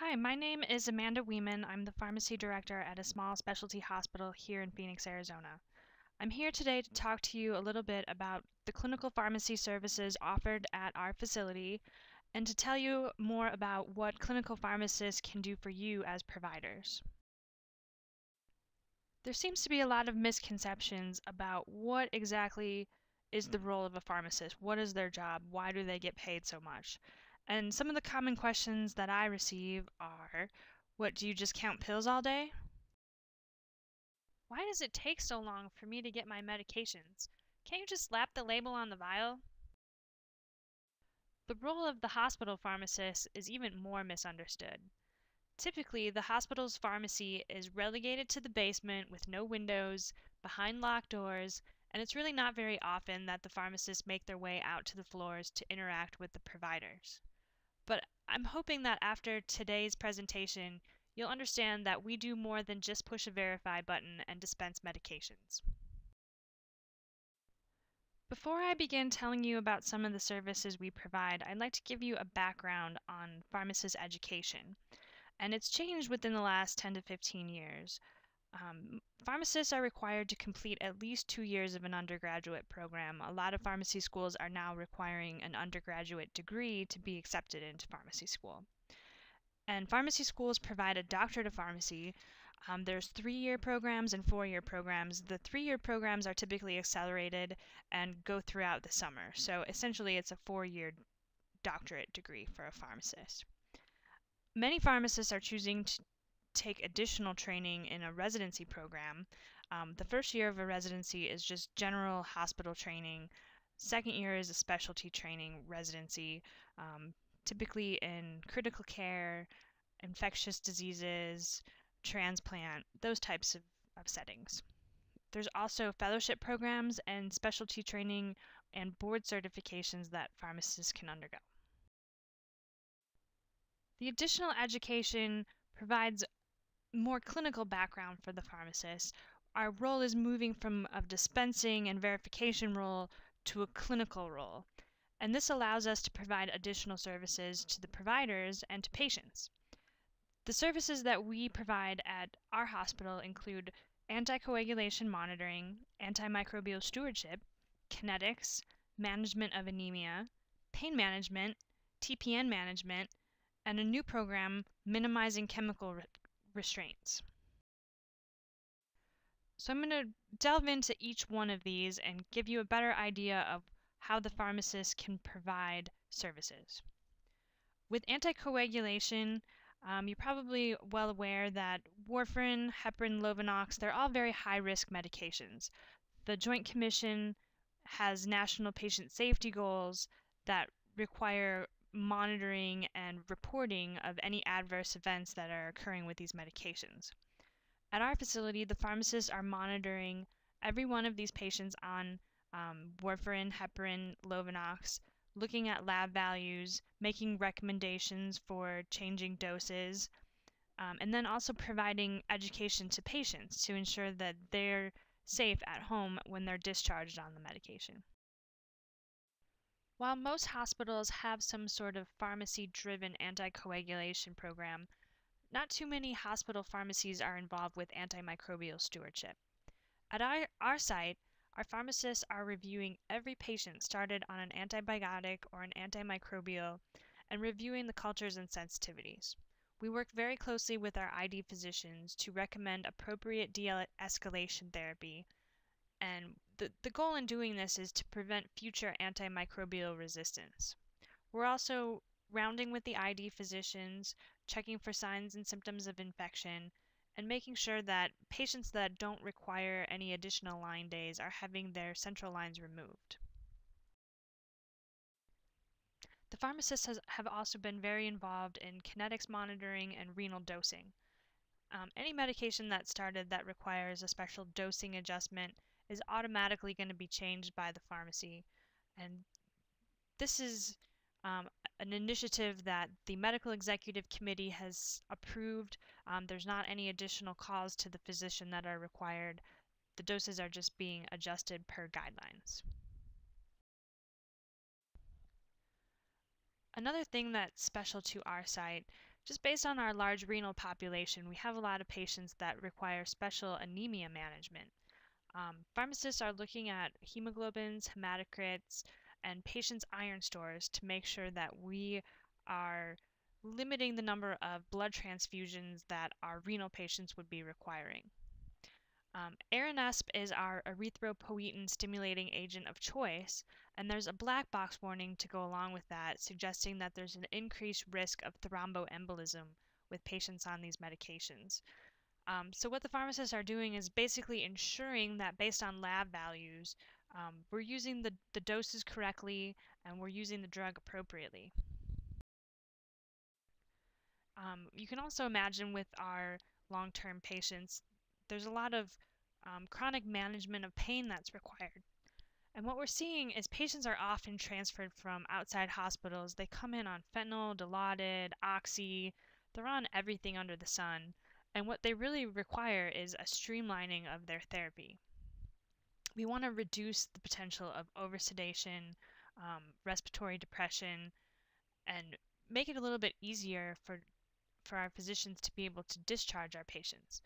Hi, my name is Amanda Weeman. I'm the pharmacy director at a small specialty hospital here in Phoenix, Arizona. I'm here today to talk to you a little bit about the clinical pharmacy services offered at our facility and to tell you more about what clinical pharmacists can do for you as providers. There seems to be a lot of misconceptions about what exactly is the role of a pharmacist. What is their job? Why do they get paid so much? And some of the common questions that I receive are What, do you just count pills all day? Why does it take so long for me to get my medications? Can't you just slap the label on the vial? The role of the hospital pharmacist is even more misunderstood. Typically, the hospital's pharmacy is relegated to the basement with no windows, behind locked doors, and it's really not very often that the pharmacists make their way out to the floors to interact with the providers. I'm hoping that after today's presentation, you'll understand that we do more than just push a verify button and dispense medications. Before I begin telling you about some of the services we provide, I'd like to give you a background on pharmacist education. And it's changed within the last 10 to 15 years. Um, pharmacists are required to complete at least two years of an undergraduate program. A lot of pharmacy schools are now requiring an undergraduate degree to be accepted into pharmacy school. And pharmacy schools provide a doctorate of pharmacy. Um, there's three-year programs and four-year programs. The three-year programs are typically accelerated and go throughout the summer. So essentially, it's a four-year doctorate degree for a pharmacist. Many pharmacists are choosing to take additional training in a residency program. Um, the first year of a residency is just general hospital training. Second year is a specialty training residency, um, typically in critical care, infectious diseases, transplant, those types of, of settings. There's also fellowship programs and specialty training and board certifications that pharmacists can undergo. The additional education provides more clinical background for the pharmacist, our role is moving from a dispensing and verification role to a clinical role. And this allows us to provide additional services to the providers and to patients. The services that we provide at our hospital include anticoagulation monitoring, antimicrobial stewardship, kinetics, management of anemia, pain management, TPN management, and a new program minimizing chemical restraints. So I'm going to delve into each one of these and give you a better idea of how the pharmacist can provide services. With anticoagulation, um, you're probably well aware that warfarin, heparin, Lovenox, they're all very high-risk medications. The Joint Commission has national patient safety goals that require monitoring and reporting of any adverse events that are occurring with these medications. At our facility, the pharmacists are monitoring every one of these patients on um, warfarin, heparin, Lovenox, looking at lab values, making recommendations for changing doses, um, and then also providing education to patients to ensure that they're safe at home when they're discharged on the medication. While most hospitals have some sort of pharmacy-driven anticoagulation program, not too many hospital pharmacies are involved with antimicrobial stewardship. At our, our site, our pharmacists are reviewing every patient started on an antibiotic or an antimicrobial and reviewing the cultures and sensitivities. We work very closely with our ID physicians to recommend appropriate de-escalation therapy and the, the goal in doing this is to prevent future antimicrobial resistance. We're also rounding with the ID physicians, checking for signs and symptoms of infection, and making sure that patients that don't require any additional line days are having their central lines removed. The pharmacists has, have also been very involved in kinetics monitoring and renal dosing. Um, any medication that started that requires a special dosing adjustment is automatically going to be changed by the pharmacy. And this is um, an initiative that the Medical Executive Committee has approved. Um, there's not any additional calls to the physician that are required. The doses are just being adjusted per guidelines. Another thing that's special to our site, Just based on our large renal population, we have a lot of patients that require special anemia management. Um, pharmacists are looking at hemoglobins, hematocrits, and patients' iron stores to make sure that we are limiting the number of blood transfusions that our renal patients would be requiring. Um, Aranesp is our erythropoietin stimulating agent of choice, and there's a black box warning to go along with that, suggesting that there's an increased risk of thromboembolism with patients on these medications. Um, so what the pharmacists are doing is basically ensuring that based on lab values, um, we're using the, the doses correctly and we're using the drug appropriately. Um, you can also imagine with our long-term patients, there's a lot of um, chronic management of pain that's required. And what we're seeing is patients are often transferred from outside hospitals. They come in on fentanyl, Dilaudid, Oxy. They're on everything under the sun. And what they really require is a streamlining of their therapy. We want to reduce the potential of oversedation, um, respiratory depression, and make it a little bit easier for, for our physicians to be able to discharge our patients.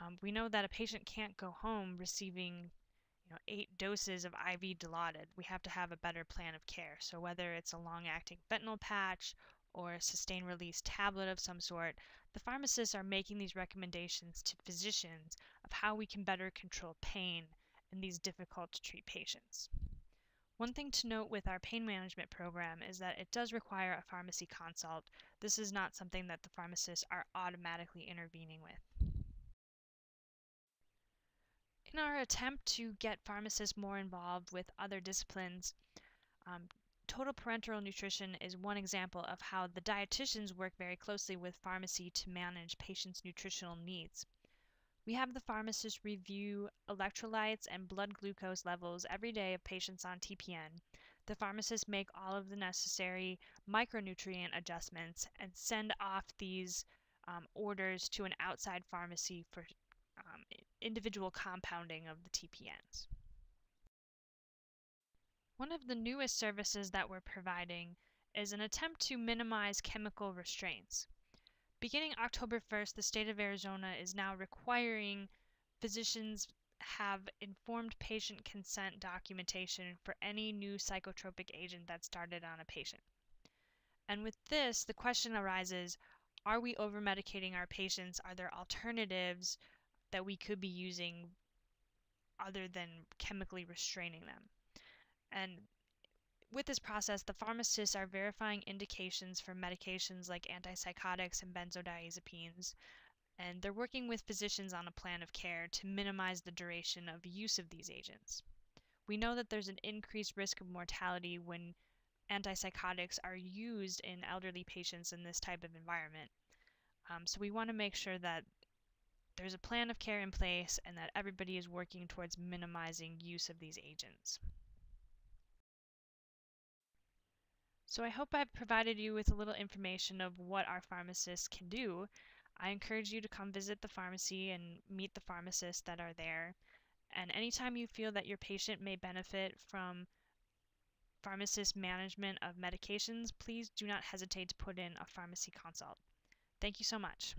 Um, we know that a patient can't go home receiving you know, eight doses of IV Dilaudid. We have to have a better plan of care. So whether it's a long-acting fentanyl patch or a sustained release tablet of some sort, the pharmacists are making these recommendations to physicians of how we can better control pain in these difficult to treat patients. One thing to note with our pain management program is that it does require a pharmacy consult. This is not something that the pharmacists are automatically intervening with. In our attempt to get pharmacists more involved with other disciplines, um, Total parenteral nutrition is one example of how the dietitians work very closely with pharmacy to manage patients' nutritional needs. We have the pharmacist review electrolytes and blood glucose levels every day of patients on TPN. The pharmacists make all of the necessary micronutrient adjustments and send off these um, orders to an outside pharmacy for um, individual compounding of the TPNs. One of the newest services that we're providing is an attempt to minimize chemical restraints. Beginning October 1st, the state of Arizona is now requiring physicians have informed patient consent documentation for any new psychotropic agent that's started on a patient. And with this, the question arises, are we over-medicating our patients? Are there alternatives that we could be using other than chemically restraining them? And with this process, the pharmacists are verifying indications for medications like antipsychotics and benzodiazepines, and they're working with physicians on a plan of care to minimize the duration of use of these agents. We know that there's an increased risk of mortality when antipsychotics are used in elderly patients in this type of environment. Um, so we want to make sure that there's a plan of care in place and that everybody is working towards minimizing use of these agents. So I hope I've provided you with a little information of what our pharmacists can do. I encourage you to come visit the pharmacy and meet the pharmacists that are there. And anytime you feel that your patient may benefit from pharmacist management of medications, please do not hesitate to put in a pharmacy consult. Thank you so much.